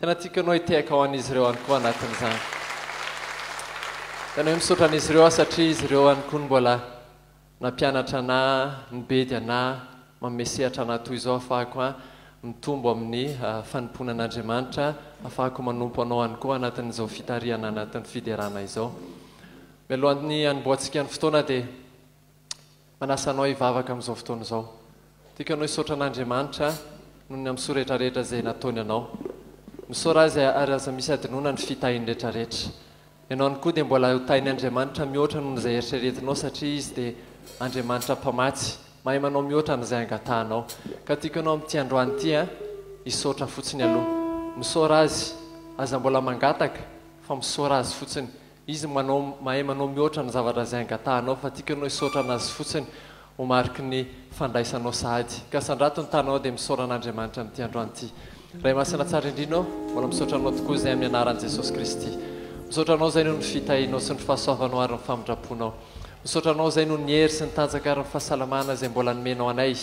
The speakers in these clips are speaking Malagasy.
Tena tiako anao hitehaka ho an'izy ireo ihany koa anatin'izany. Tena hoe misaotra an'izy ireo aho satria izy ireo ihany koa no mbola nampianatra anà, nibedy anà, manome sehatra anà toy izao hafahako an mitombo amin'ny fanompoana an'Andriamanitra, hafahako manompo anao ihany koa anatin'izao fitarihana anatin'ny fiderana izao. Mialohan'ny hanombohantsika ny fotoana dia Manasa anao hivavaka amin'izao fotoana izao. Tiako anao hisaotra an'Andriamanitra noho ny amin'ny soa rehetrarehetra izay nataony anao. Misaora Azy ary aza misy adinoana ny fitahiny rehetrarehetra. Ianao ihany koa dia mbola ho tahin'ny Andriamanitra mihoatra noho izay eritreretinao satria Izy dia Andriamanitra mpamatsy, mahay manao mihoatra an'izay angatahanao. Ka tiako ianao amin'ity androany ity an, hisaotra fotsiny aloha. Misaora Azy. Aza mbola mangataka fa misaora Azy fotsiny. Izy manao mahay manao mihoatra ny zavatra izay angatahanao fa tiako ianao hisaotra an'Azy fotsiny ho mariky ny fandraisanao sahady. Kasandrato ny tananao dia misaora an'Andriamanitra amin'ity androany ity. Ray Masina Tsara Indrindra ô, mbola misaotra Anao tokoa izay amin'ny Anaran'i Jesosy Kristy. Misaotra Anao izay noho ny fitahianao sy ny fahasoavanao ary ny famindramponao. Misaotra Anao izay noho ny hery sy ny tanjaka ary ny fahasalamana izay mbola nomenao anay.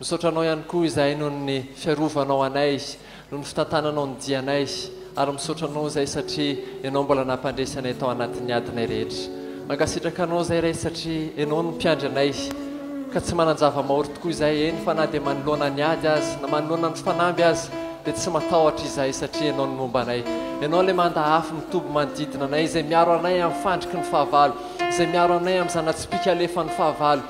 Misaotra anao ihany koa izahay noho ny fiarovanao anay, noho ny fitantananao ny dianay, ary misaotra anao izay satria ianao mbola nampandresy anay tao anatin'ny adinay rehetra. Mankasitraka anao izay Ray satria ianao no mpiandry anay ka tsy manan-java-maory tokoa izahay, eny fa na dia manoloana ny ady aza, na manoloana ny fanamby aza dia tsy matahotra izahay satria ianao no momba anay. Ianao ilay manda afo mitoby manodidina anay, izay miaro anay amin'ny fandriky ny fahavalo, izay miaro anay amin'ny zana-tsipìka alefan'ny fahavalo.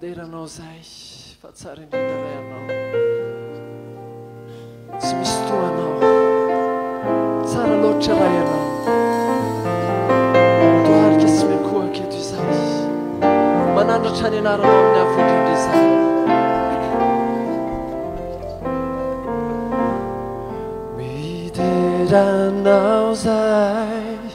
Deranao zay fa tsara indrindra ilay anao. Tsy misy tohanao. Tsara loatra ilay anao. Toharika sy mikohaka eto izay. Manandratra ny anaranao amin'ny avo indrindra izay. Mideranao zay.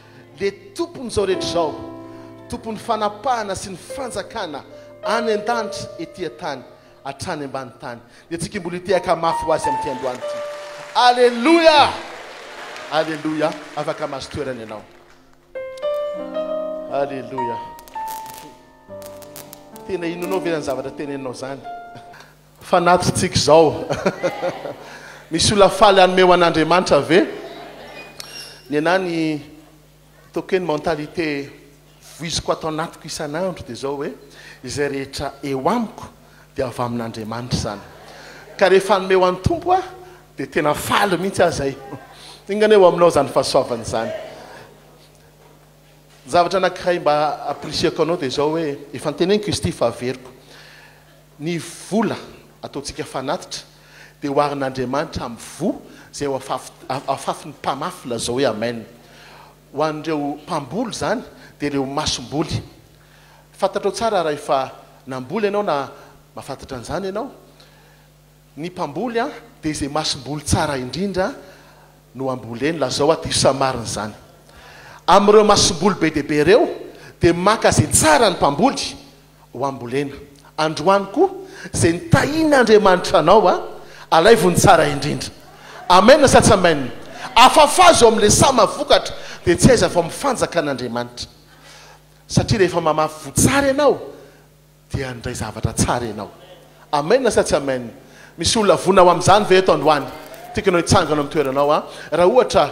Le tompon'izao rehetra izao, tompon'ny fanapahana sy ny fanjakana any an-danitra ety an-tany hatrany ambany tany. Ny antsika mbola hitehaka mafy ho azy amin'ity androany ity. Aleloia! Aleloia! Afaka mahazo toerana ianao. Aleloia! Tena inonao ve izany zavatra teneninao izany? Fanatritsika izao. Misy olona faly hanome ho an'Andriamanitra ve? Nenaha ny ataoko hoe ny mentalité voiziko ato anatiko isan'andro dia izao hoe, izay rehetra eo amiko dia avy amin'Andriamanitra izany. Ka rehefa hanome ho an'ny Tompo aho dia tena faly mihitsy aho izay. Inona anie ho aminao izany fahasoavana izany? Zavatra anankiray mba apprecier-ko anao dia izao hoe, efa noteneniko izy ity fa averiko. Ny vola ataontsika fanatitra dia oharin'Andriamanitra amin'ny voa izay ao afafin'ny mpamafy, lazao hoe Amen. Ho an'ireo mpamboly izany dia ireo masom-boly. Fantatrao tsara raha efa namboly ianao na mahafantatra an'izany ianao. Ny mpamboly dia izay masom-boly tsara indrindra no hamboleny, lazao aho diso sa marina izany. Amin'ireo masom-boly be dia be ireo dia maka izay tsara ny mpamboly. ho ambolena. Androany koa zay ny tahin' Andriamanitra anao a alaivony tsara indrindra. Amen sa tsy amen. Afafazo am le sama vokatra de tsy aiza fa mifanjaka an' Andriamanitra. Satria rehefa mamafy fo tsara ianao dia handray zavatra tsara ianao. Amen sa tsy amen. Misy olona vonona ho am zany ve eto androany. Tiako anao hitsangana am toeranao a. Raha ohatra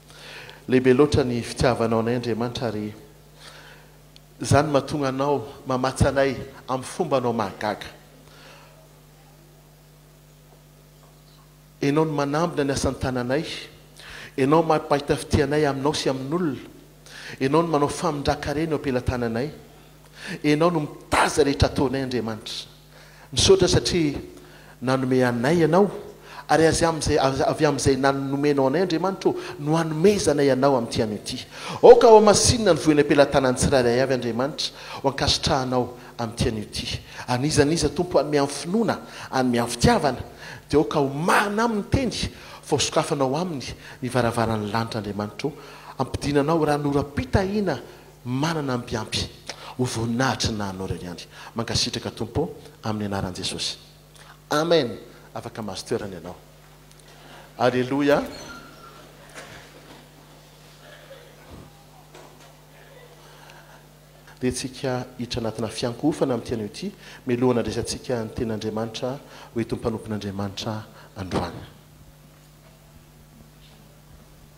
Lehibe loatra ny fitiavanao anay Andriamanitra ary izany no mahatonga anao mamatsy anay amin'ny fombanao mahagaga. Ianao no manambina ny asan-tananay, Ianao mampahita fitia anay aminao sy amin'olona, Ianao no manao famindran-karena eo am-pelatananay, Ianao no mitaza rehetra ataonay Andriamanitra. Misaotra satria nanome anay Ianao, ary azy amin'izay, avy amin'izay nanomenao anay, Andriamanitra ô, no hanomezanay Anao amin'ity andro ity. Aoka hohamasinina ny vohiny am-pelatanan'ny tsirairay avy, Andriamanitra, ho ankasitrahanao amin'ity anio ity. Ary n'iza n'iza, Tompo, hanome amin'ny finoana, hanome amin'ny fitiavana, dia aoka ho marina aminy ny Teny, fa hosokafanao aminy ny varavaran'ny lanitra, Andriamanitra ô. Ampidinanao raha noram-pitahiana Manana mpiampy. Ho voninahitry ny nahanao irery andry. Mankasitraka Tompo ô amin'ny anaran'i Jesosy. Amen afaka mahazo toerana ianao. Aleloia. Rehatsika hiditra anatina fiankohofana amin'ity anio ity mialoha hanandresantsika ny tenin'Andriamanitra ho eto ny mpanompon'Andriamanitra androany.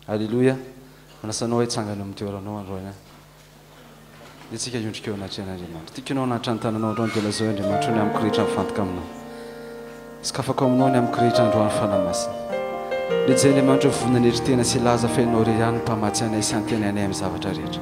Aleloia! Manasa anao hitsangana amin'ny toeranao androany aho. Dia tsika hiondrika eo anatrehan'Andriamanitra. Tikinao hanatitra ny tananao androany dia lazao Andriamanitra eo ny amiko rehetra mifantoka aminao. Sokafako aminao ny amiko rehetra androany fanahy masina. Dia jay Andriamanitra vonona ny eritena sy laza fa ianao irery ihany no mpamatsy anay sy antenainay amin'ny zavatra rehetra.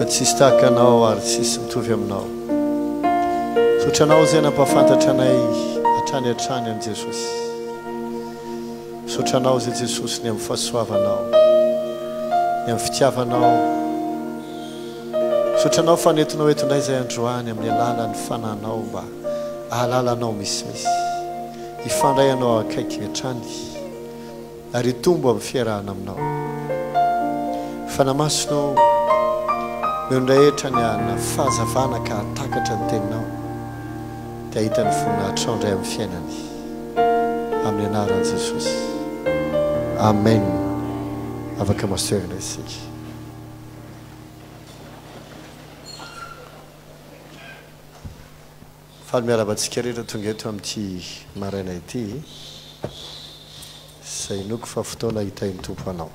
Fa tsisy tahaka anao ary tsisy mitovy aminao Sotranao zay nampafantatra anay hatrany hatrany an'i Jesosy Sotranao zay Jesosy ny amin'ny fahasoavanao Ny amin'ny fitiavanao Sotranao fa nentinao eto indray zay androany amin'ny alalan'ny fananao mba ahalalanao misimisy Hifandray anao akaiky hatrany Ary hitombo amin'ny fiarahana aminao. Fanamasinao aho noho ny rehetra ny hanana fahazavana ka hahatakatra ny teninao dia hahita ny voninahitrao indray amin'ny fiainany. Amin'ny anaran'i Jesosy. Amen. Avaka masoiavina isika. Faly miarahaba antsika rehetra tonga eto amin'ity maraina ity, izay inoako fa fotoana hitahin'ny Tompo anao.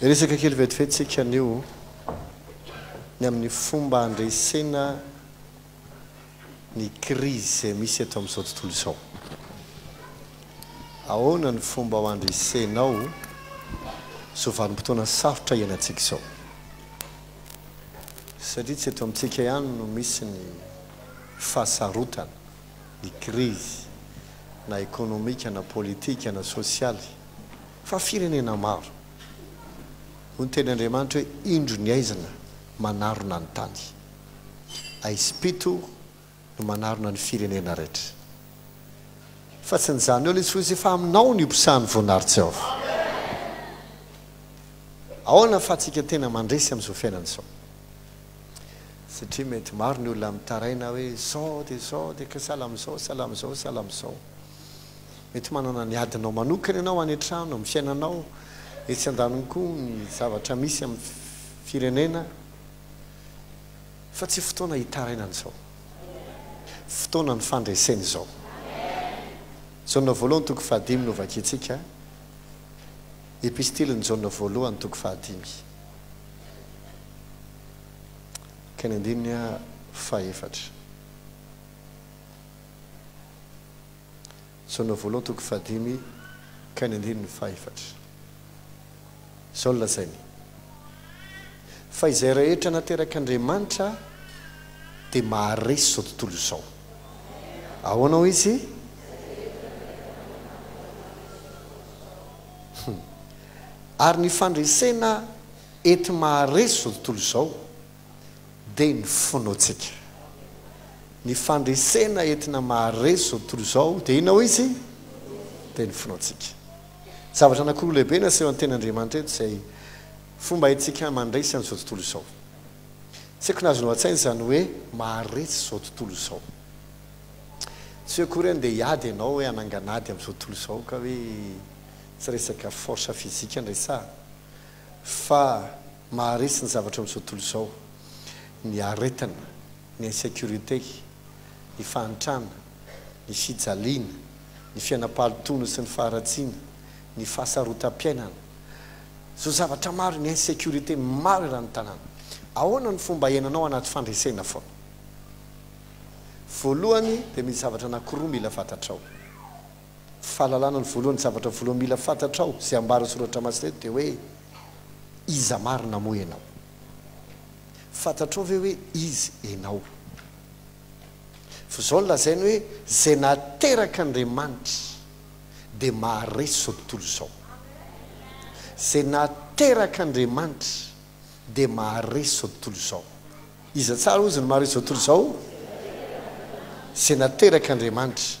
Hiresaka kely vetivety isika anio ny amin'ny fomba handresena ny krizy izay misy eto amin'izao tontolo izao. Ahoana ny fomba ho andresenao izao vanim-potoana sarotra iainantsika izao? Satria tsy eto amintsika ihany no misy ny fahasarotana, ny krizy na ekonomika na politika na sosialy fa firenena maro. Hoy ny tenin'Andriamanitra hoe, Indro ny aizina manarona ny tany. Aisy pito no manarona ny firenena rehetra. Fa tsy ny zanio letsy hoy izy fa aminao no hiposahan'ny voninahary Jehovah. Ahoana afahantsika tena mandresy amin'izao fiainana izao? Satria mety maro ny olona mitaraina hoe izao dia izao dia ka sahala amin'izao, sahala amin'izao, sahala amin'izao. Mety manana ny adinao manokana ianao any an-trano, amin'ny fiainanao, etsy andaniny koa ny zavatra misy amin'ny firenena. Fa tsy fotoana hitarainana izao. Fotoanan'ny fandresena izao. Jaona voalohany toko fahadimy no vakintsika. Epistilin'i Jaona voalohany toko fahadimy. Ka ny andininy fahefatra. Saona voalohany toko fahadimy ka ny andininy fahefatra. Izao no lazainy, Fa izay rehetra naterak'Andriamanitra dia maharesy izao tontolo izao. Ahoana hoy izy? Humm. Ary ny fandresena enti-maharesy izao tontolo izao, dia ny finoantsika. Ny fandresena entina maharesy izao tontolo izao dia inona hoy izy? Dia ny finoantsika. Zavatra anankiroa lehibe no asehon'ny Tenin'Andriamanitra eto izay fomba haintsika mandresy an'izao tontolo izao. Tsy haiko na azonao an-tsaina izany hoe maharesy izao tontolo izao. Tsy hoe akory hoe andeha hiady ianao hoe hanangana ady amin'izao tontolo izao ka hoe tsy resaka force physique no resaha fa Maharesy ny zavatra amin'izao tontolo izao, ny aretina, ny insécurité, ny fahantrana, ny fijaliana, ny fiainam-pahalotoana sy ny faharatsiana, ny fahasarotam-piainana. Izao zavatra maro, ny insécurité maro eran'ny tanàna. Ahoana ny fomba iainanao anaty fandresena foana? Voalohany dia misy zavatra anankiroa mila fantatrao. Ny fahalalana ny voalohany zavatra voalohany mila fantatrao izay ambara soratra masina eto dia hoe iza marina moa ianao? Fantatrao ve hoe iza ianao? Fa izao no lazainy hoe izay nateraka Andriamanitra dia mahare izao tontolo izao. Izay nateraka Andriamanitra dia mahare izao tontolo izao. Iza tsara ozy no mahare izao tontolo izao? Izay nateraka Andriamanitra.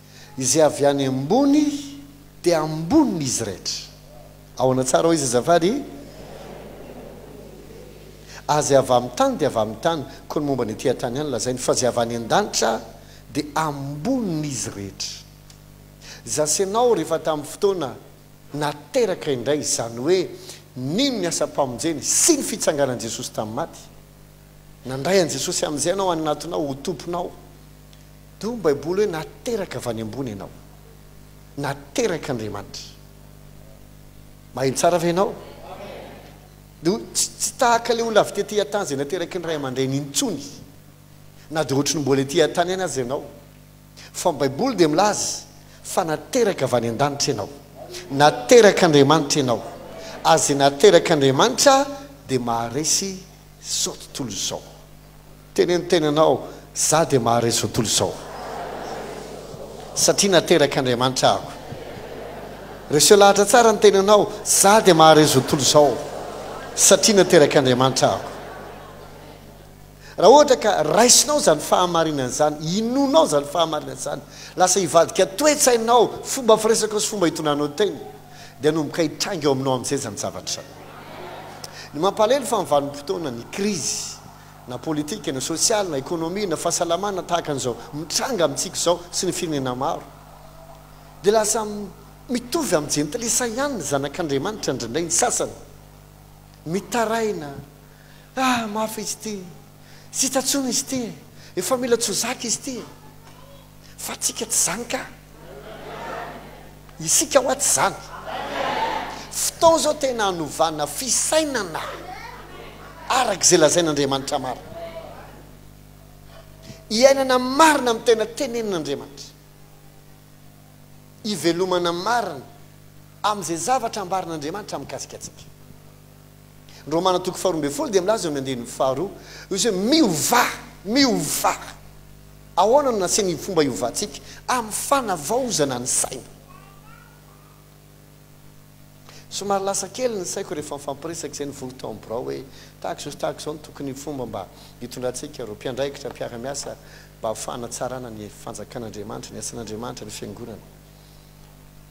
Izay avy any ambony dia ambonin' izy rehetra. Ahoana tsara hoy izy azafady? Azay avy amin'ny tany dia avy amin'ny tany, koa ny momba ny ety an-tany ihany lazainy, fa izay avy any an-danitra dia ambonin' izy rehetra. Zasenao rehefa tamin'ny fotoana nateraka indray, izany hoe nino ny asam-pamonjeny sy ny fitsanganan'i Jesosy tamin'ny maty. Nandray an'i Jesosy amin'izay ianao any anatinao ho Tomponao. Toy ny baiboly hoe nateraka avy any ambony ianao. Nateraka Andriamanitra. Maheno tsara ve ianao? Dia tsy, tsy tahaka ilay olona avy tety an-tany izay nateraky ny ray aman-dreny intsony, na dia ohatry ny mbola ety an-tany ihany aza ianao. Fa ny baiboly dia milaza fa nateraka avy any an-danitra ianao. Nateraka Andriamanitra ianao. Ary izay nateraka Andriamanitra dia maharesy izao tontolo izao. Teneno tenanao, za dia mahare izao tontolo izao satria naterak' Andriamanitra aho. Reseho lahatra tsara ny tenanao, za dia mahare izao tontolo izao satria naterak' Andriamanitra aho. Raha ohatra ka raisinao izany fahamarinana izany, inoanao izany fahamarinana izany, lasa hivadika toe-tsainao, fomba firesakao sy fomba itonanao teny, dia hanomboka hitranga eo aminao amin'izay izany zavatra izany. Ny mampalahelo fa ny vanim-potoana, ny krizy, na politika, na sosialy, na ekonomia, na fahasalamana tahaka an'izao mitranga amintsika izao sy ny firenena maro, dia lasa mitovy amin'ny jentilisa ihany ny zanak'Andriamanitra indraindray ny sasany, mitaraina, Ah, mafy izy ity e! Tsy hita intsony izy ity e! Efa mila tsy ho zaka izy ity e! Fa antsika tsy izany ka. Isika hoa tsy izany. Fotoana izao tena hanovana fisainana araka izay lazain'Andriamanitra marina. Hiainana marina amin'ny tena tenenin'Andriamanitra. Hivelomana marina amin'izay zavatra ambaran'Andriamanitra mikasika antsika. Ny Romana toko faharoa ambin'ny folo dia milaza eo amin'ny andininy faharoa misy hoe miovà, miovà. Ahoana no nasiany io fomba iovantsika? Amin'ny fanavaozana ny saina. Somary lasa kely ny saiko rehefa mifampiresaka izay ny voky tao amin'ny birao hoe tahaka izao sy tahaka izao no tokony ny fomba mba hitondrantsika ireo mpiandraikitra mpiara-miasa mba ho fanatsarana ny fanjakan'Andriamanitra, ny asan'Andriamanitra, ny fiangonana.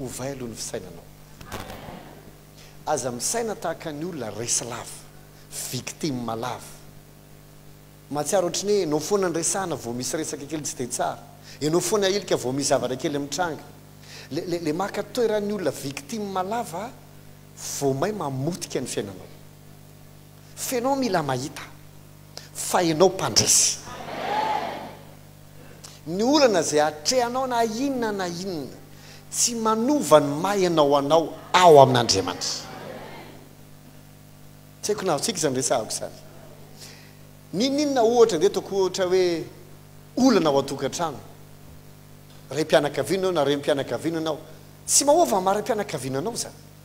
Ovay aloha ny fisainanao. Aza misaina tahaka ny olona resy lava, victime lava. Mahatsiaro ohatry ny hoe ianao foana no resahina vao misy resaka kely tsy dia tsara. Ianao foana ahilika vao misy zavatra kely mitranga. Ilay maka toeran'ny olona victime lava vao may mamotika ny fiainanao. F'ianao mila mahita fa ianao mpandresy. Ny olana izay atrehanao na inona na inona tsy manova ny maha ianao anao ao amin'Andriamanitra. Tsy haiko na azontsika izany resahako izany. N'inon'inona ohatra andeha ataoko ohatra hoe olana ao an-tokantrano. Raim-pianakaviana ianao na renim-pianakaviana ianao, tsy mahova ny maha raim-pianakaviana anao izany.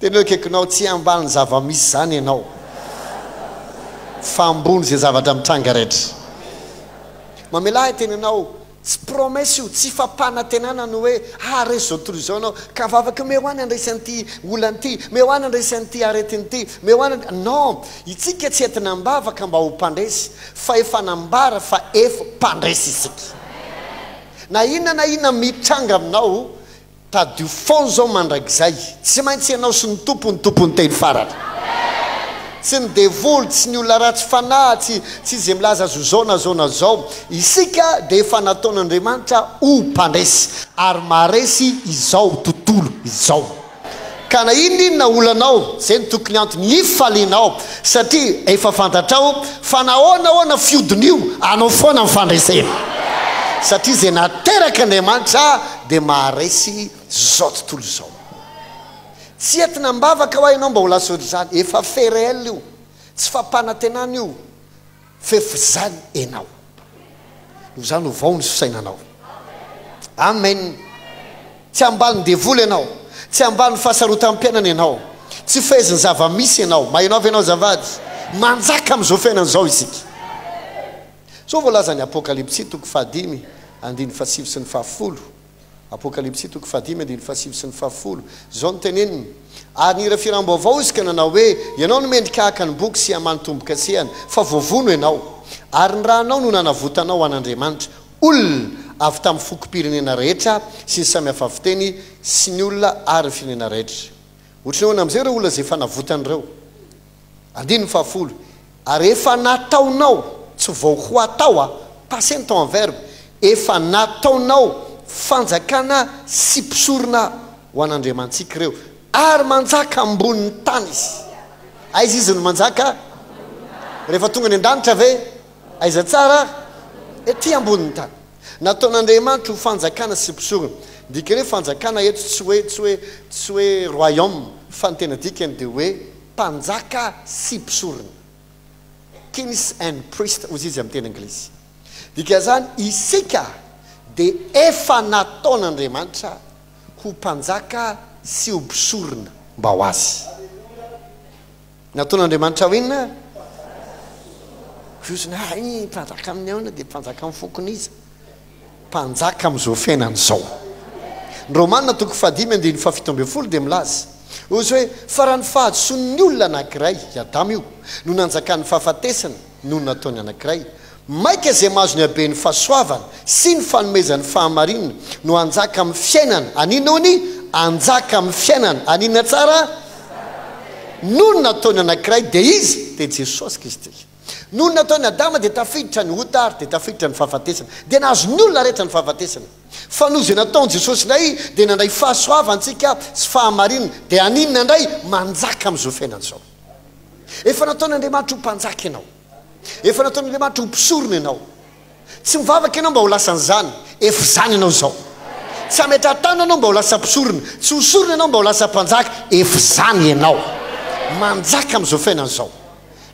Tena ekeko-nao tsy ambanin'ny zava-misy zany ianao fa ambony ze zavatra mitranga rehetra. Mamelà ahy tena ianao, tsy promesse io, tsy fampanantenana ny hoe haharesy izao tontolo izao ianao ka vavaka hoe mehoany handresy an'ity olana ity, mehoany handresy an'ity aretiny ity, mehoany an-, non! Itsika tsy entina am-bavaka mba ho mpandresy fa efa nambara fa ef mpandresy isika. Na inona na inona mitranga aminao, Tadidio foana izao mandrakizay. Tsy maintsy ianao sy ny Tompo no tomponteny farany. Tsy ny devoly, tsy ny olona ratsy fanahy, tsy, tsy izay milaza azy ho izao na izao na izao. Isika dia efa nataon'Andriamanitra ho mpandresy ary maharesy izao tontolo izao. Ka na inona inona olanao, zay no tokony antony hifalianao satria efa fantatrao fa na ahoana ahoana fiodin'io anao foana ny fandresena satria zay nateraka Andriamanitra dia maharesy zao tontolo zao. Tsy entina am-bavaka hoa ianao mba ho lasa ohatr'izany, efa fe reel io, tsy fampanantenana io. F'ef zany enao. Noho izany ovao ny fisainanao. Amen. Tsy ambany devoly enao. Tsy ambany fahasarotam-piainana enao. Tsy fehezin'ny zava-misy enao. Mahenao ve enao azafady? Manjaka amin'izao fiainana izao isika. Zao voalazan'ny Apokalypsy toko fahadimy andininy fahasivy sy ny fahafolo. Apokalypsy toko fahadimy andininy fahasivy sy ny fahafolo. Izao no teneniny, Ary nihirafiram-baovao izy ka nanao hoe, Ianao no mendrika haka ny boky sy hamaly tombo-kasehana, fa voavono ianao, ary ny rànao no nanavotanao ho an'Andriamanitra, olona avy tamin'ny fokom-pirenena rehetra sy ny samy hafa fiteny, sy ny olona ary ny firenena rehetra. Ohatry ny ahoana amin'izay ireo olona izay efa navotany ireo? Andininy fahafolo, Ary efa nataonao, tsy vao ho atao a, passé ny temps en verbe, efa nataonao fanjakana sy mpisorona ho an'Andriamanitsika ireo, ary manjaka ambonin'ny tany izy. Aiza izy no manjaka? Rehefa tonga any an-danitra ve? Aiza tsara? Ety ambonin'ny tany. Nataon'Andriamanitra ho fanjakana sy mpisorona. Dikany hoe fanjakana eto tsy hoe tsy hoe tsy hoe royaume fa ny tena dikany dia hoe mpanjaka sy mpisorona. Kings and priest hozy izy amin'ny teny anglisy. Dikan'izany isika dia efa nataon'Andriamanitra ho mpanjaka sy ho mpisorona mba ho azy. Nataon'Andriamanitra ho inona ary? Voaozona ary ny mpanjaka amin'ny aona dia mpanjaka amin'ny fokon'iza? Mpanjaka amin'izao fiainana izao. Ny Romana toko fahadimy andininy fahafito ambin'ny folo dia milaza, hoy izy hoe, fa raha ny fahadisoan'ny olona anankiray, i Adama io, no nanjakan'ny fahafatesana, no nataony anankiray, maika izay mahazo ny haben'ny fahasoavana sy ny fanomezan'ny fahamarinana no hanjaka amin'ny fiainana an'inona honia? hanjaka amin'ny fiainana an'inona tsara? nony nataony anankiray dia izy dia Jesosy Kristy. Nony nataony Adama dia tafiditra ny ota ary dia tafiditra ny fahafatesana, dia nahazo ny olona rehetra ny fahafatesana. Fa noho izay nataon'i Jesosy indray dia nandray fahasoavantsika sy fahamarinana, dia an'inona indray? manjaka amin'izao fiainana izao. Efa nataon'Andriamanitra ho mpanjaka ianao. Efa nataon'Andriamanitra ho mpisorona ianao. Tsy mivavaka ianao mba ho lasan'izany. Efa izany ianao izao. Tsy hametra-tànana ianao mba ho lasa mpisorona. Tsy ho sorona ianao mba ho lasa mpanjaka. Efa izany ianao. Manjaka amin'izao fiainana izao.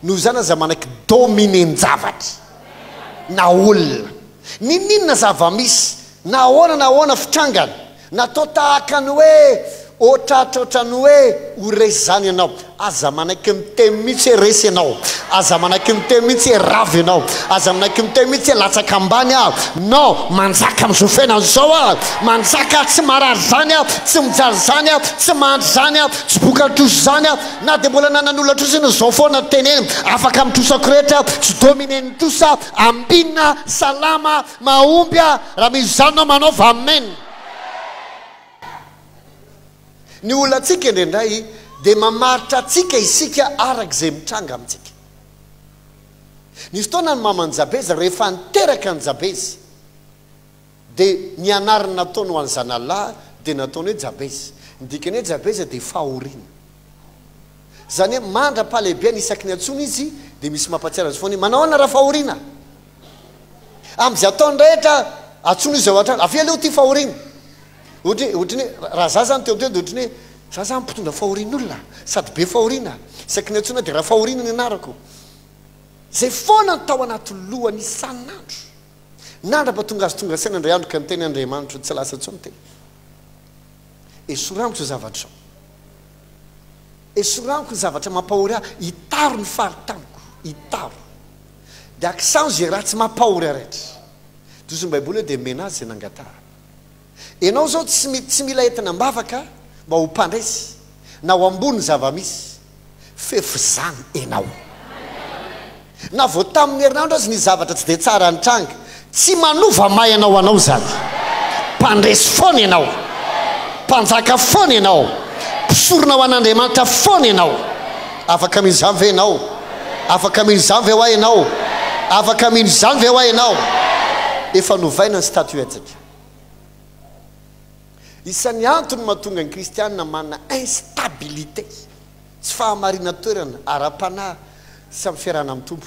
Noho izany aza manaiky dominen-javatra na olona. N'inon'inona zava-misy, na ahoana na ahoana fitrangany, Natao tahaka ny hoe ohatraohatran ny hoe ho resy izany ianao. Aza manaiky miteny mihitsy hoe resy ianao. Aza manaiky miteny mihitsy hoe ravo ianao. Aza manaiky miteny mihitsy hoe latsaka ambany aho. Non! Manjaka amin'izao fiainana izao aho. Manjaka aho, tsy marary izany aho, tsy mijaly izany aho, tsy mandry izany aho, tsy bokan-trosa izany aho. Na dia mbola nanan'olona trosa inona izao foana teneno. Afaka amin'ny trosako rehetra aho. Tsy dominen'ny trosa aho. Ambina, salama. Mahomby aho raha misy izany nao manaova amen. Ny olantsika indraindray dia mamaritra antsika isika araka izay mitranga amintsika. Nisy fotoana ny maman'i Jabeza rehefa niteraka an'i Jabeza dia ny anarany nataony ho an'ny zanany lahy dia nataony hoe Jabeza. Ny dikan'ny hoe Jabeza dia fahoriana. Izany hoe mandra-pahalehibeany isaky ny antsoina izy dia misy mampahatsiahy azy foana hoe manao ahoana raha fahoriana? Amin'izay ataony rehetra, atsoina izao hatrany. Avia aleho ity fahoriana. Ohatry ny, ohatry ny hoe, raha za zany teo am'teo dia ohatry ny hoe, za zany mpitondra fahorian'olona, sady be fahoriana, isaky ny atsoina dia Rafahoriana ny anarako. Izay foana ny tao anaty lohany isan'andro. Nandrapa tonga azy tonga saina indray andro ka niteny Andriamanitro, tsy lasa intsony teny. Esorano amiko izao zavatra izao. Esorano amiko ny zavatra mampahory ahy, itaro ny faritaniko, itaro. Dia akisano izay ratsy mapahory araitra. Duso ny baiboly hoe dia mena azy izay nangatahana. Enao izao tsy mi tsy mila entina ambavaka mba ho mpandresy na ho ambony zavamisy. Fefy izany enao. Na vao tamin'ny herinandro aza ny zavatra tsy dia tsara nitranga Tsy manova maha ianao anao izany. Mpandresy foana ianao. Mpanjaka foana ianao. Mpisorona ho an'Andriamanitra foana ianao. Afaka mino izany ve ianao? Afaka mino izany ve hoa ianao? Afaka mino izany ve hoa ianao? Efa novaina ny statuette-ntsika. Isan'ny antony mahatonga ny kristiana manana instabilité, tsy fahamarinan-toerana, ara-panahy sy amin'ny fiarahana amin'ny Tompo.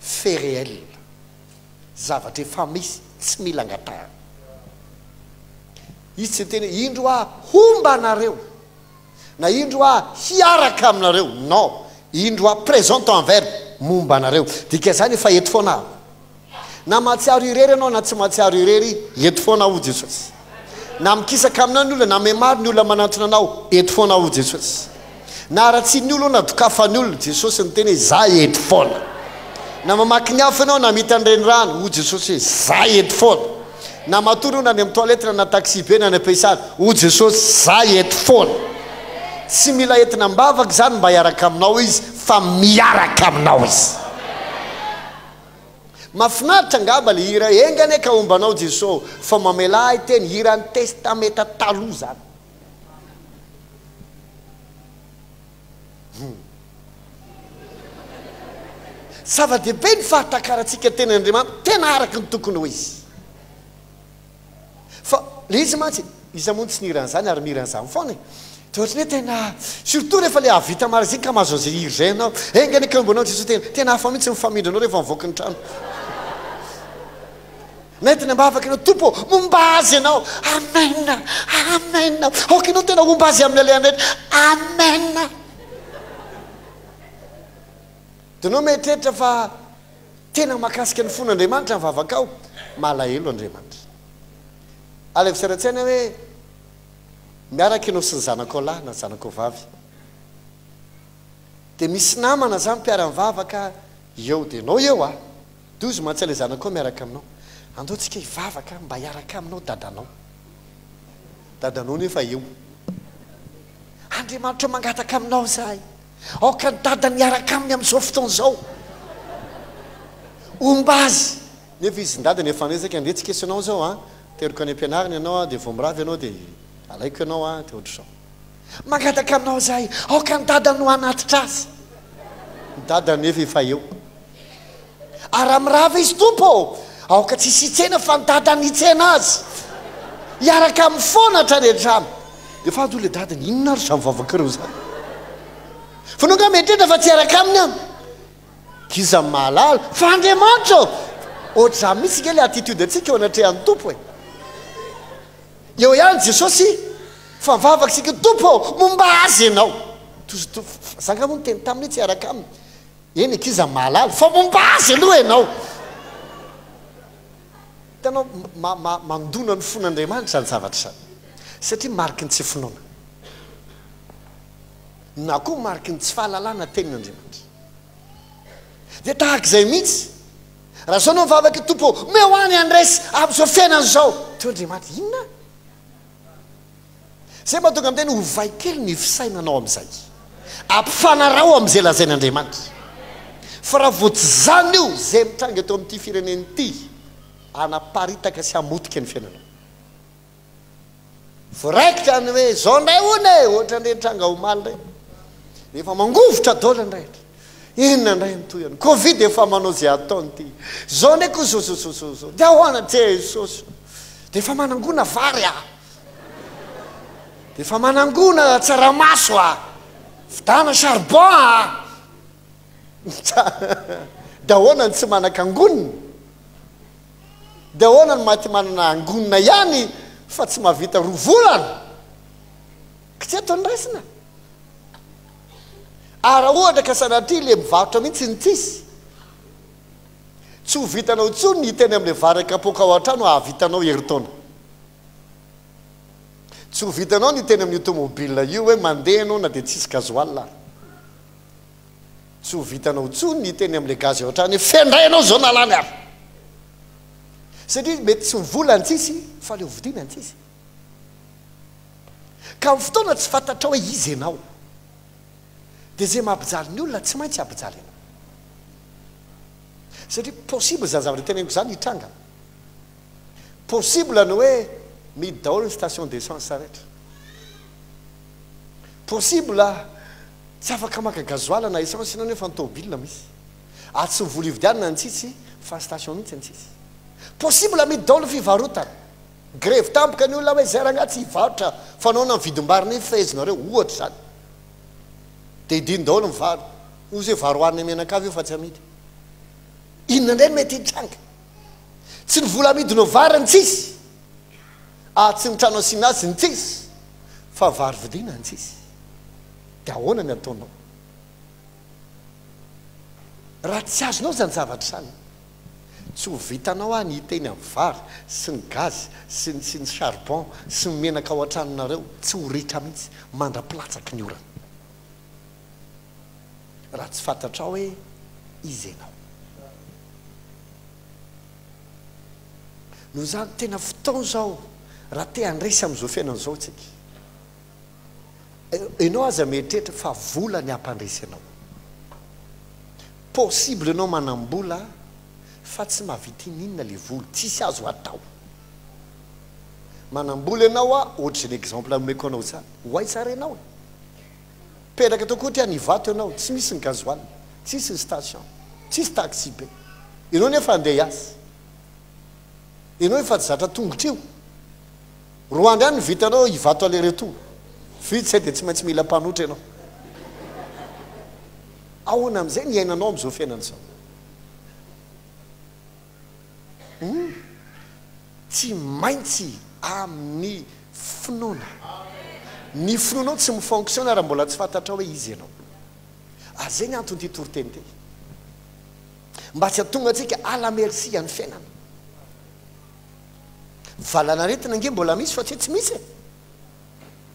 fait réel, zavatra efa misy tsy mila angatahana. Izy tsy niteny hoe indro aho homba anareo na indro aho hiaraka aminareo, non, indro aho, présent temps verbe, momba anareo. Dika izany efa eto foana aho. Na mahatsiaro irery ianao na tsy mahatsiaro irery, eto foana aho hoy Jesosy. Na mikisaka aminao ny olona na mihamaro ny olona manantona anao, eto foana aho hoy Jesosy. Na haratsian'ny olona na dokafan'ny olona, Jesosy niteny hoe, Izaho eto foana. Na mamaky ny afo ianao na mita ny renirano, hoy Jesosy hoe, Izaho eto foana. Na matory ianao na any amin'ny toilette na anaty taxi-be na any am-piasana, hoy Jesosy, Izaho eto foana. Tsy mila entina am-bavaka izany mba hiaraka aminao Izy, fa miaraka aminao Izy. Mafinaritra angamba le hira e! Enga anie ka homba anao Jeso fa mamelà ahy teny hiran'ny testameta taloha zany. Hum. Zava-dehibe ny fahatakarantsika tenin'Andriamanitra tena araka ny tokony ho izy. Fa le izy mantsy iza moa no tsy nihira an'izany ary mihira an'izany foana e! de ohatry ny hoe tena surtout rehefa le ahavita marizigny ka mahazo an'izay hira izay ianao, enga anie kaombonao Jesoa tena, tena hafa mihitsy ny famindranao rehefa mivoaka ny trano. Nentina am-bavaka ianao, Tompo ô! momba azy ianao, Amen! Amen! aoka ianao tena homba azy amin'ny alehany rehetra, Amen! De enao mieritreritra fa Tena mahakasika ny fon'Andriamanitra ny vavakao. Malahelo Andriamanitra. Alefa seraintsaina hoe miaraka ianao sy ny zanakao lahy na zanakao vavy. Dia misy namana zany mpiara-mivavaka eo dia ianao eo a. Dozo mantsy ilay zanakao miaraka aminao. Andao tsika hivavaka mba hiaraka aminao dadanao. Dadanao nefa eo. Andriamanitra mangataka aminao izahay. Aoka ny dadany hiaraka aminy amin'izao fotoana izao. Homba azy. Nefa izy ny dadany efa an'ezaka, andeha tsy kesy anao izao an! Teriko any am-pianarana ianao dia vao mirava ianao dia alaiko ianao an! Dia ohatr'izao. Mangataka aminao izahay, aoka ny dadany no hanatitra azy. Ny dadany nefa efa eo. Ary raha mirava izy Tompo ô, aoka tsy hisy hitsena fa ny dadany hitsena azy. Hiaraka aminy foana hatrany hatrany. Dia fady hoy ilay dadany, inona ary izany vavakareo izany? Fanao angaha mieritreritra fa tsy hiaraka aminy aho. K'iza no mahalala fa Andriamanitra ô! Ohatr'izany mihitsy ange ilay attitude antsika eo anatrehan'ny Tompo e. Eo ihany Jesosy fa mivavaka isika, Tompo ô, momba azy ianao. Toy, toy, fa za angaha moa niteny taminy hoe tsy hiaraka aminy? Eny e, k'iza mahalala fa momba azy aloha ianao. Hitanao, ma, ma, mandona ny fon'Andriamanitra izany zavatra izany. Satria mariky ny tsy finoana. Na koa mariky ny tsy fahalalana tenin'Andriamanitra. Dia tahaka izay mihitsy. Raha izao no mivavaka i Tompo, omeo ahy ny handresy amin'izao fiainana izao. Teo Andriamanitra, inona? Izay mahatonga an-tena ho vay kely ny fisainanao amin'izay. Ampifanaraho amin'izay lazain'Andriamanitra. Fa raha vao tsy izany io, izay mitranga eto amin'ity firenena ity, hanaparitaka sy hamotika ny fiainanao. Voaraikitra ny hoe, izao indray hono e! Ohatra an'ireny tranga omaly ireny. Efa mangovitra daholo ny rehatra. Inona indray ny tohiny? Covid efa manao izay ataony ity. Izao indray koa, zozozozozo. Dia ahoana Jesosy ô? Dia efa manangona vary aho. Efa manangona tsaramaso a! Vidana charbon a! Tsa! Dia ahoana ny tsy manan-kangonina? Dia ahoana ny maty manana angonina ihany fa tsy mahavita roa volana? Kitreto ny raisina. Ary raha ohatra ka sanatria ilay mivarotra mihitsy ny tsisy, tsy ho vitanao intsony ny hiteny amin'ilay vary kapoaka ao an-trano hahavitanao herintaona. Tsy ho vitanao ny hiteny amin'io tomobilina io hoe mandeha ianao na dia tsy hisy gasoil ary. Tsy ho vitanao intsony ny hiteny amin'ilay gaz eo an-trano hoe feno indray ianao izao na lany ary. Satria mety tsy ho vola ny tsisy fa ilay hovidiana ny tsisy. Ka amin'ny fotoana tsy fantatrao hoe iza ianao dia izay mampijaly ny olona tsy maintsy hampijaly anao. Satria possible izany zavatra teneniko izany hitranga. Possible ny hoe mihidy daholo ny station d'essence rehetra. Possible tsy afaka maka gasoil na essence ianao nefa ny tomobilina misy. Atsy mivory ividianana antsitsy fa ny station mihitsy antsitsy. Possible mihidy daholo ny fivarotana. Grevy tampoka ny olona hoe zay rangahy tsy hivarotra fa nahoana ny vidim-barina io fehezinareo ohatra izany. Dia hidiany daholo ny vary. Hoy izy hoe vary hohanina menakavy io fa tsy amidy. Inona indray no mety hitranga? Tsy ny vola amidinao vary no tsy izy, ary tsy ny trano asiana azy no tsy izy, fa vary vidiana no tsy izy. Dia ahoana ny ataonao raha tsy azonao izany zavatra izany? Tsy ho vitanao aho ny hiteny amin'ny vary sy ny gaz sy ny sy ny charbon sy ny menaka ao an-tranonareo, tsy ho ritra mihitsy mandra-pilatsaky ny orana. raha tsy fantatrao hoe iza ianao. Noho izany, tena fotoana izao raha te handresy amin'izao fiainana izao isika. Ianao aza mieritreritra fa vola ny hampandresy anao. Possible ianao manam-bola fa tsy mahavita ininona ilay vola, tsisy azo atao. Manam-bola ianao ohatr'izany exemple nomeko anao izany, ho aiza ary ianao e? Mipetraka tao koty any Ivato ianao, tsy misy ny gasoil, tsisy ny station, tsisy taxibe. Ianao nefa handeha hiasa. Ianao efa tsy zatra tongotra io. Roa andro ihany no vitanao Ivato aller retour. Vita izay dia tsy maintsy mila mpanotra ianao. Ahoana amin'izay ny iainanao amin'izao fiainana izao? ho tsy maintsy amin'ny finoana. Ny finoanao tsy mi-fonctionne raha mbola tsy fantatrao hoe iza ianao. Ary izay ny anton'ity toriteny ity. Mba tsy hahatonga antsika à la merci an'ny fiainana. Valanaretina ange mbola misy fa tsy hoe tsy misy e.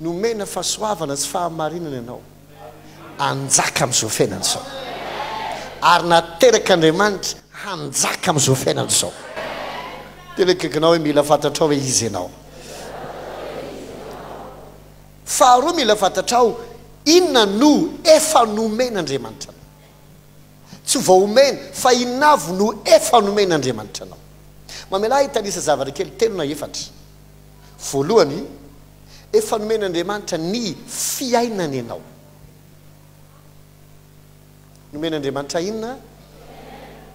Nomena fahasoavana sy fahamarinana ianao hanjaka amin'izao fiainana izao. Ary naterak'Andriamanitra hanjaka amin'izao fiainana izao. Dia ilay kaikinao hoe mila fantatrao hoe iza ianao. Faharoa mila fantatrao inona no efa nomen'Andriamanitra anao. Tsy vao omena, fa inavo no efa nomen'Andriamanitra anao. Mamelà ahy hitanisa zavatra kely telo na efatra. Voalohany, efa nomen'Andriamanitra ny fiainany ianao. Nomen'Andriamanitra inona?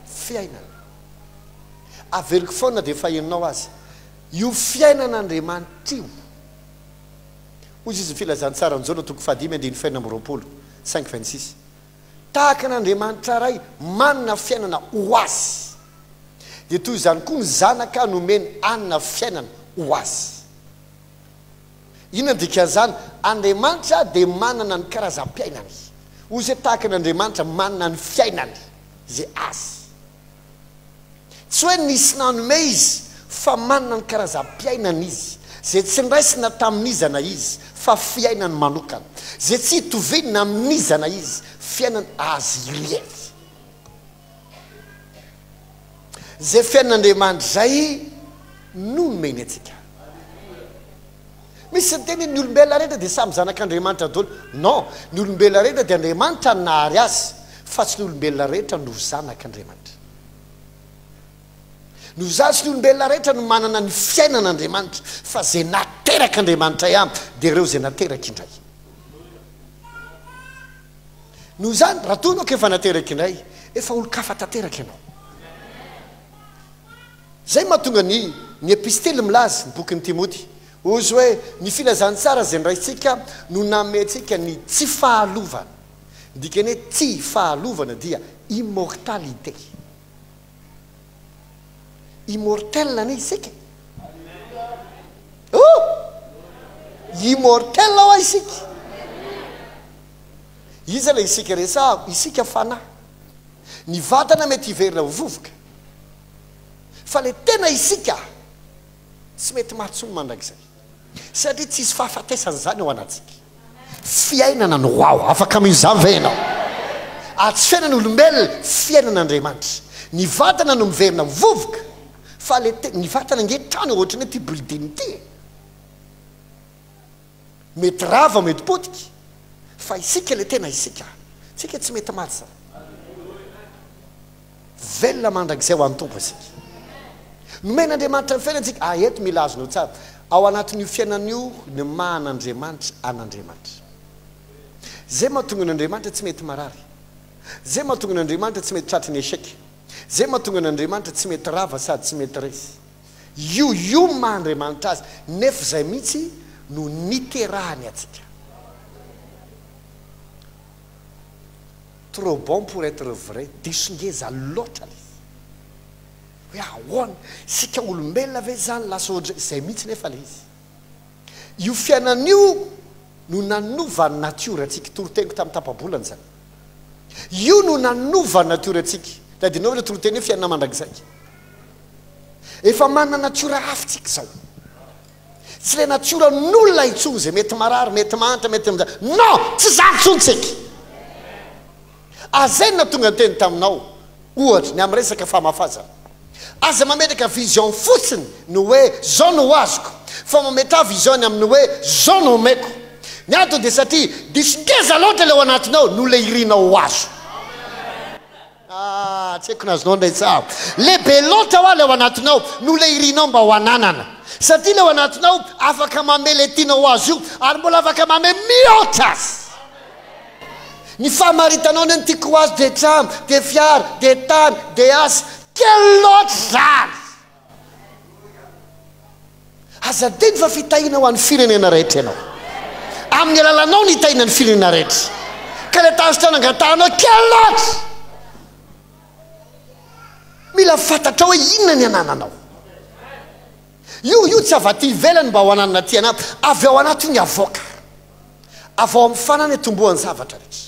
Fiainana. Averiko foana na dia efa henonao aza. Io fiainan'Andriamanitra io. Hoy izy ny filazantsaran'i Jaona toko fahadimy andininy fahenina amby roapolo, cinq vingt six. Tahaka an' Andriamanitra Ray manana fiainana ho Azy, dia toy izany koa ny Zanaka nomeny anna fiainana ho Azy. Inona no dikan' izany? Andriamanitra dia manana ny karazam-piainany. Hoy isika, tahaka an' Andriamanitra manana ny fiainany izay Azy. Tsy hoe nisy nanome izy, fa manana ny karazam-piainany izy, izay tsy nraisina tamin'iza na iza, fa fiainany manokana, izay tsy itoviana amin'iza na iza, fiainany Azy irery. Izay fiainan'Andriamanitra izay no nomeny antsika. Misy miteny hoe ny olombelona rehetra dia samy zanak'Andriamanitra daholo. Non, ny olombelona rehetra dia Andriamanitra no nahary azy fa tsy ny olombelona rehetra no ho zanak'Andriamanitra. Noho izany tsy ny olombelona rehetra no manana ny fiainan'Andriamanitra fa izay naterak'Andriamanitra ihany dia ireo izay naterak' indray. Noho izany raha toa ianao ka efa naterak' indray efa olon-kafa tanteraka ianao. Izay mahatonga ny ny epistily milaza, ny bokin'i Timoty, hoy izy hoe, Ny filazantsara izay niraisintsika no nanome antsika ny tsy fahalovana. Ny dikan'ny hoe tsy fahalovana dia immortalité. Immortel anie isika e! Oh! Immortel ho'a isika. Iza ilay isika resahako? Isika fanahy. Ny vatana mety hiverina ho vovoka. Fa le tena isika tsy mety matsony mandrakizay satria tsy hisy fahafatesana izany ao anatsika. Fiainana no ao. Afaka amin izany ve ianao? Ary tsy fiainana olombelona, fiainan Andriamanitra. Ny vatana no miverina ho vovoka fa le tena, ny vatana ange trano e, ohatran'ny hoe ity building ity e. Mety rava, mety potika, fa isika le tena isika. Tsika tsy mety maty izany. Velona mandrakizay ho an'ny Tompo isika. Nomen'Andriamanitra ny fiainana isika. Ah, eto mila azonao tsara. Ao anatin'io fiainana io ny maha an'Andriamanitra an'Andriamanitra. Izay mahatonga an'Andriamanitra tsy mety marary. Izay mahatonga an'Andriamanitra tsy mety tratry ny échec. Izay mahatonga an'Andriamanitra tsy mety rava sady tsy mety resy. Io, io ny maha Andriamanitra Azy. Nefa izay mihitsy no niterahany antsika. Trop bon pour etre vrai, diso ngeza loatra le izy. Hoe ahoana? Isika olombelona ve izany lasa ohatr izay mihitsy nefa le izy. Io fiainana io no nanova ny natiora antsika, toriteniko tamin'ny tapa-bolana izany. Io no nanova ny natiora antsika. Tadinao ve ilay toriteny hoe fiainana mandrakizay? Efa manana natiora hafa tsika izao. Tsy ilay natioran'olona intsony izay mety marary, mety mahantra, mety mizany. Non! Tsy izany intsony tsika. Aza inona tonga niteny taminao, ohatra, ny amin'ny resaka famafazana. Aza mametraka vision fotsiny ny hoe izao no ho azoko, fa mametraha vision ny amin'ny hoe izao no omeko. Ny antony dia satria diso ngeza loatra ilay ao anatinao noho ilay irinao ho azo. Ah tsy haiko na azonao indray tsa aho. Lehibe loatra hoa le ao anatinao noho le irinao mba ho ananana. Satria le ao anatinao afaka mame le tianao ho azy io ary mbola afaka mame mihoatra azy. Ny famaritanao ny tiako ho azy dia trano, dia fiara, dia tany, dia asa. Kely loatra izany. Aza adino fa fitahiana ho an'ny firenena rehetra ianao. Amin'ny alalanao no hitahiana ny firenena rehetra. Ka ilay tazotra nangatahanao kely loatra. Mila fantatrao hoe inona ny anananao. Io io tsy avy aty ivelany mba ho ananana aty anatiny. Avy ao anatiny avoaka. Avy ao amin'ny fanahy no itomboan'ny zavatra rehetra.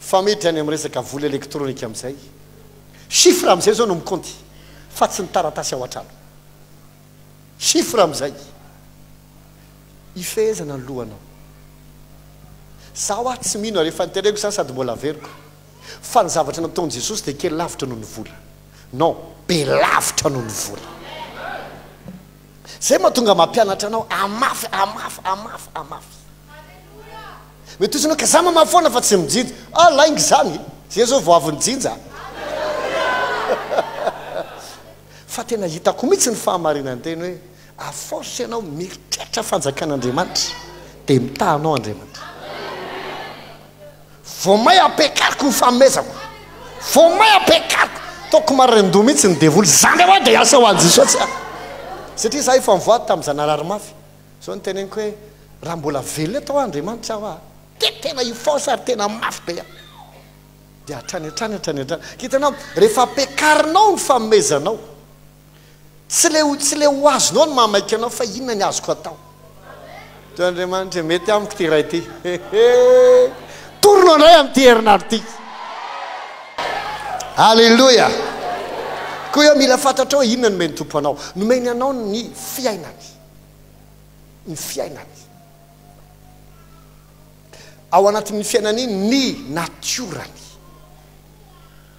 Fa miditra any amin'ny resaka vola elektronika amin'izay. Chiffre amin'izay izao no mikaonty fa tsy ny taratasy ao an-trano. Chiffre amin'izay. Ifehezana ny lohanao. Izaho aho tsy mino ary efa noteneniko izany sady mbola averiko fa ny zavatra nataon'i Jesosy dia kely lavitra noho ny vola. Non, be lavitra noho ny vola. Zay mahatonga mampianatra anao amafy amafy amafy amafy mety ozy anao ka za mamafy foana fa tsy mijinja ah lainga izany zay zao vao avy nijinja fa tena hitako mihitsy ny fahamarinan'ny teny hoe à force ianao mieritreritra fanjakan'Andriamanitra dia mitaha anao Andriamanitra. Vao may ampiakariko ny fanomezako. Vao may ampiakariko. Tao Komarin-doha mihitsy ny devoly. Zandry anao dia hiasa ho an'i Jesosy aho. Satria izaho efa nivoady tamin'ny Zanahary mafy. Izao no teneniko hoe, Raha mbola velona eto aho Andriamanitra aho aa. Dia tena hifaosa ary tena mafy be aho. Dia hatrany hatrany hatrany hatrany. Ka hitanao, rehefa ampiakarinao ny fanomezanao. Tsy le ho tsy le ho azonao ny mahamaika anao fa inona ny azoko atao. Toa Andriamanitra e, mety amiko ity iray ity. Torinao indray amin'ity herinandro ity. Alléluia. Koa ianao mila fantatrao hoe inona nomen'ny Tompo anao. Nomeny anao ny fiainany. Ny fiainany. Ao anatin'ny fiainany ny natiorany.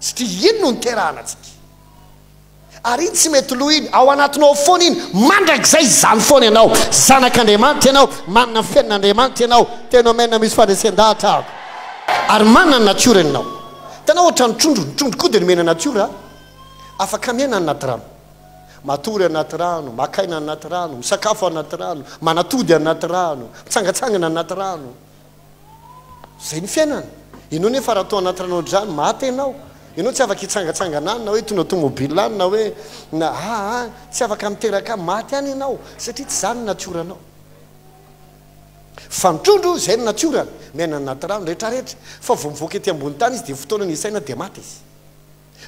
satria iny no niterahana antsika. Ary iny tsy mety lo iny, ao anatinao ao foana iny, mandrakizay izany foana ianao, zanak'Andriamanitra ianao, manana ny fiainan'Andriamanitra ianao, tena omenina misy fandresen-dahatra aho, ary manana ny natiorany ianao. Hitanao ohatran'ny trondro, ny trondro koa dia nomena natiora afaka miaina any anaty rano, matory anaty rano, maka aina anaty rano, misakafo anaty rano, manatody anaty rano, mitsangatsangana anaty rano, Izay ny fiainana. Ianao nefa raha toa anaty ranondrano, maty ianao. Ianao tsy afaka hitsangatsangana any, na hoe hitondra tomobile any, na hoe na aa any. Tsy afaka miteraka, maty any ianao. Satria tsy izany ny natioranao. Fa ny trondro, izay ny natiorany. Miaina any anaty rano, rehetrarehetra. Fa vao mivoaka ety ambony tany izy, dia fotoana ny hisaina, dia maty izy.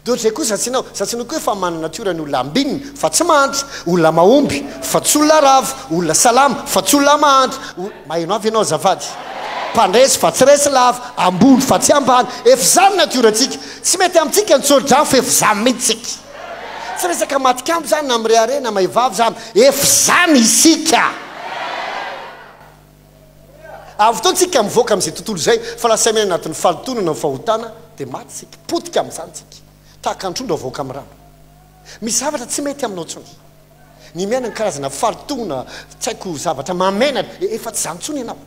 Dôry zay kosa tsinao sa tsinoiko hoe fa manana natiora ny olona ambinina fa tsy mahantra, olona mahomby fa tsy olona ravo, olona salama fa tsy olona mahantra, olona, maheno avy ianao azafady? mpandresy fa tsy resy lava, ambony fa tsy ambany, efa zany natiorantsika, tsy mety amintsika ny tsôrdrano fa efa zany mintsy tsika, tsy resaka matikambo zany na mirehareha na maivavy zany, efa zany isika. Avy teo tsika mivoaka amin'izay tontolo izay fa lasa miaina anatin'ny falitonana ny fahotana dia maty tsika. Potika amin'izany tsika tahaka ny trondro avoaka amin'ny rano. Misy zavatra tsy mety aminao tsony. Ny miaina ny karazana falitogna tsy haiko zavatra mahamenatra e efa tsy zany tsony ianao.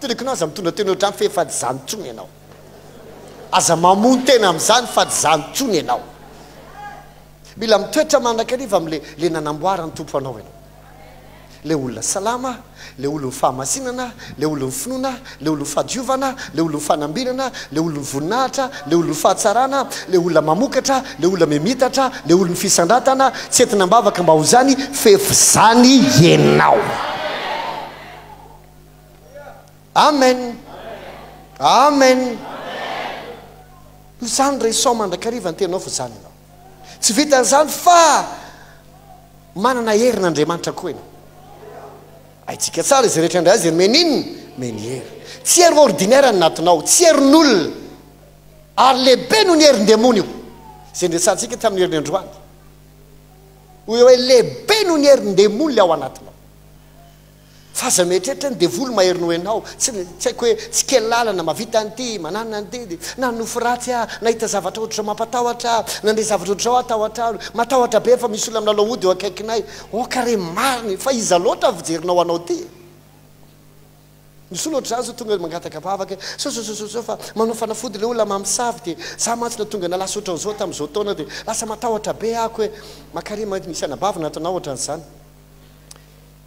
Torokinao aza mitondra teo ny otrany fa efa tsy zany tsony ianao. Aza mamono tena amin'izany fa tsy zany tsony ianao. Mila mitoetra mandrakariva amle le nanamboaran'ny Tompo anao ianao. Ilay olona salama, ilay olon'ny fahamasinana, ilay olon'ny finoana, ilay olon'ny fahadiovana, ilay olon'ny fanambinana, ilay olon'ny voninahitra, ilay olon'ny fahatsarana, ilay olona mamokatra, ilay olona mimitatra, ilay olon'ny fisandratana, tsy entina am-bavaka mba ho izany, f'efa izany ianao. Amen. Amen. Izany resaho mandrakariva ny teninao fa izany ianao. Tsy vitan'izany fa manana hery ny Andriamanitra koa ianao. Haintsika tsara izay rehetra indray azy dia nomeny inona? Nomeny hery. Tsy hery ordinaire ny natinao, tsy herin'olona, ary lehibe noho ny herin-demony io, izay niresahantsika tamin'ny heriny androany. Hoy aho hoe lehibe noho ny herin-demony ilay ao anatinao. Fa aza mieritreritra ny devoly mahery noho ianao. Tsy, tsy haiko hoe tsy kely lalana, mahavita an'ity, mananina an'ity, dia nanonofy ratsy aho, nahita zavatra ohatr'izao mampatahotra aho, nandre zavatra ohatr'izao aho tao an-trano, matahotra be fa misy olona milalao ody eo akaikinay. Oh, ka re marina e! Fa iza loatra ny fijerinao anao ity e? Misy olona ohatr'izany izao tonga mangataka vavaka e, sao, sao, sao, sao, sao, fa manao fanafody ilay olona mamosavy, dia izaho mantsy na tonga na lasa ohatran'izao tamin'izao taona, dia lasa matahotra be ako e! Makary, misy anabavy natao na ohatran'izany.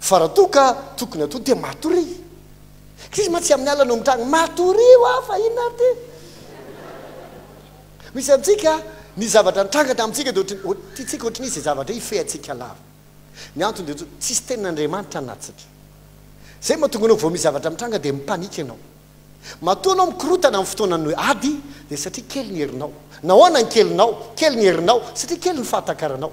Fa raha toa ka tokony hatody dia matoria. Krizy mantsy amin'ny alina no mitranga. Matoria hoa fa inona ary ity? Misy amintsika ny zavatra nitranga tamintsika dia ohatry tiantsika ohatry ny izy izay zavatra hifehy antsika lava. Ny antony dia tsisy tenin'Andriamanitra anatintsika. Izay no mahatonga anao vao misy zavatra mitranga dia mipanika ianao. Matoa ianao mikorotana amin'ny fotoanan'ny hoe ady dia satria kely ny herinao. Nahoana ny kelinao? Kely ny herinao satria kely ny fahatakaranao.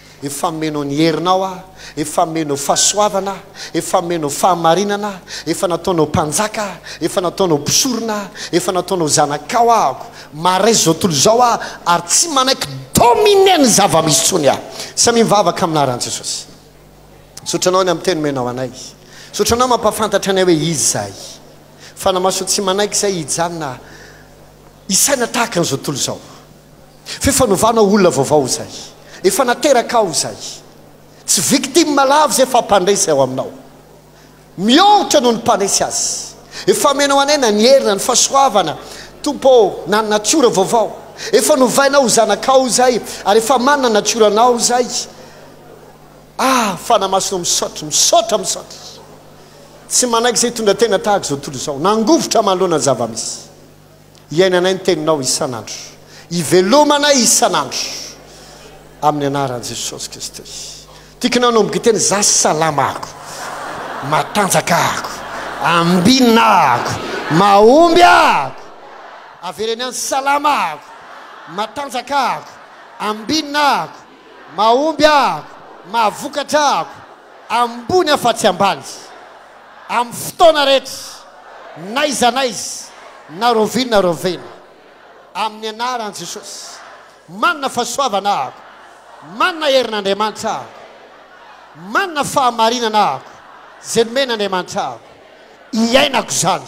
Efa meno ny herinao aho, efa meno fahasoavana aho, efa meno fahamarinana aho, efa nataonao mpanjaka aho, efa nataonao mpisorona aho, efa nataonao zanakao aho. Maharesy izao tontolo izao aho ary tsy manaiky dominer ny zava-misy intsony aho. Samia mivavaka amin'ny anaran'i Jesosy. Misaotra Anao ny amin'ny teny omenao anay. Misaotra Anao mampahafantatra anay hoe iza izahay. Fanahy Maso tsy manaiky izahay hijanona hisaina tahaka an'izao tontolo izao. Fe fanovana ho olona vaovao izay. Efa nateraka ao izay. Tsy victime lava izay fa mpandresy ao aminao. Mihoatra noho ny mpanesy azy. Efa amenao anena ny herina, ny fahasoavana, Tompo ô, na ny natiora vaovao. Efa novainao ho zanakao izay, ary efa manana ny natioranao izay. Ah, Fanahy Masina ô, misaotra, misaotra, misaotra. Tsy manaiky izay hitondra tena tahaka izao tontolo izao, nangovitra manoloana ny zava-misy. hiainanay ny teninao isan'andro, hivelomanay isan'andro amin'ny anaran'i Jesosy Kristy. Tiako ny hanomboka hiteny za salama ako, matanjaka ako, ambinina ako, mahomby ako. Avereno ihany salama ako, matanjaka ako, ambinina ako. Mahomby ahako, mahavokatra ahako, ambony afa-tsy ambany, amin'ny fotoana rehetra, n'aiza n'aiza, na rovina na rovina, amin'ny anaran'i Jesosy. Manana fahasoavana ahako, manana herin'Andriamanitra ahako, manana fahamarinana ahako, izay nomen'Andriamanitra ahako, iainako izany.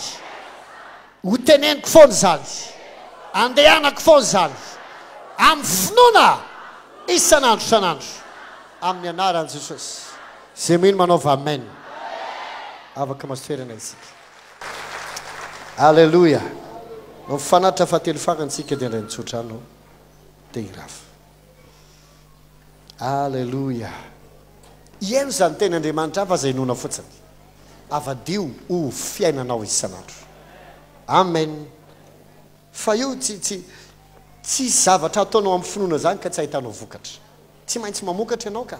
Ho teneniko foana izany. Andehanako foana izany. Amin'ny finoana isan'andro isan'andro. Amin'ny anaran'i Jesosy. Izay mino manaova amen. Afaka mahazo toerana isika. Aleloia. Mifanatitra fahatelo farany isika dia indray mitsodrano dia hirava. Aleloia! Hieno izany teny Andriamanitra hafa izay inoana fotsiny. Avadiho ho fiainanao isan'andro. Amen. Fa io tsy, tsy, tsisy zavatra ataonao amin'ny finoana izany ka tsy ahitanao vokatra. Tsy maintsy mamokatra ianao ka.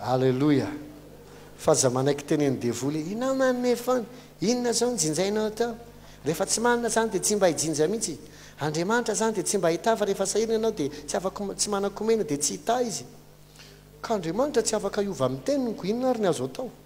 Aleloia! Fa aza manaiky tenenin'ny devoly, inona ma ny fony? Inona zao ny jinjainao tao? Rehefa tsy manana zany dia tsy mba hijinja mihitsy. Andriamanitra zany dia tsy mba hitahy fa rehefa sahirana ianao dia tsy afaka tsy manan-komena dia tsy hitahy Izy. Ka Andriamanitra tsy afaka hiova amin'ny teniny ko inona ary ny azo atao?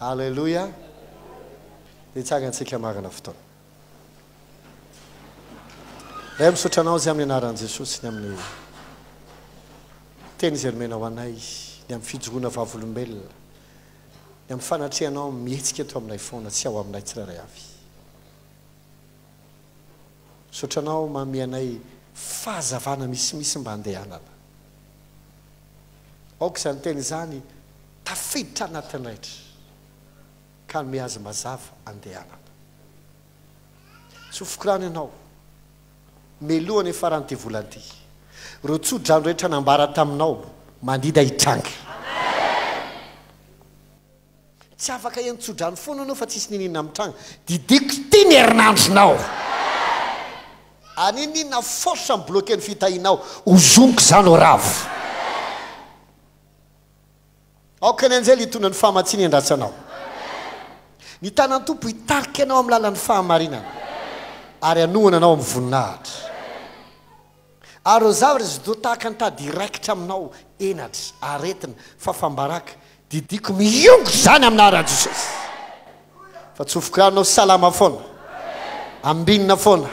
Aleloia! Hitsangantsika marina fotoana. Ray, misaotra Anao Azy amin'ny anaran'i Jesosy ny amin'ny teny izay nomena ho anay, ny amin'ny fijoroana vavolombelona, ny amin'ny fanatrehanao mihetsika eto aminay foana sy ao aminay tsirairay avy. Misaotra Anao manome anay fahazavana misimisy mba handehanana. Aoka izany teny izany Tafiditra anatin'ny raitra ka hanome azy mazava andehanana. Tsy ho fokorana ianao. Meloha ny faran'ity volana ity. Ireo tsodrano rehetra nambara taminao, mandida hitranga. Tsy afaka hihaino tsodrano foana ianao fa tsisy n'inon'inona mitranga. Didiako ity ny herinandronao. Ary n'inon'inona force mi-bloquer ny fitahianao, ozoniko izany ho rava. Aoka ny anjely hitondra ny fahamatsiany handratra anao. Ny tanan'ny Tompo hitarika anao amin'ny lalan'ny fahamarinana ary hanohana anao amin'ny voninahitra. Ary ireo zavatra izay toa tahaka ny tady hiraikitra aminao, henatra, aretina, fafambaraka, didiako, mihongo izany amin'ny anaran'i Jesosy. Fa tsofoka anao salama foana. Ambinina foana.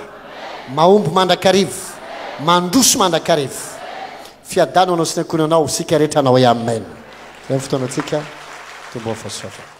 Mahomby mandrakariva. Mandroso mandrakariva. Fiadana ho anao sy ny ankohonanao isika rehetra hanao hoe Amen. Izay ny fotoanantsika. Tomboa fahasoavana.